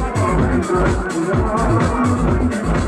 I'm gonna to.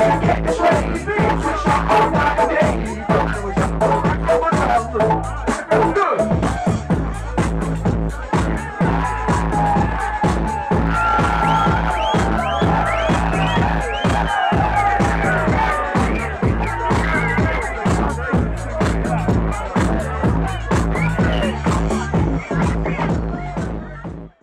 It's crazy, it's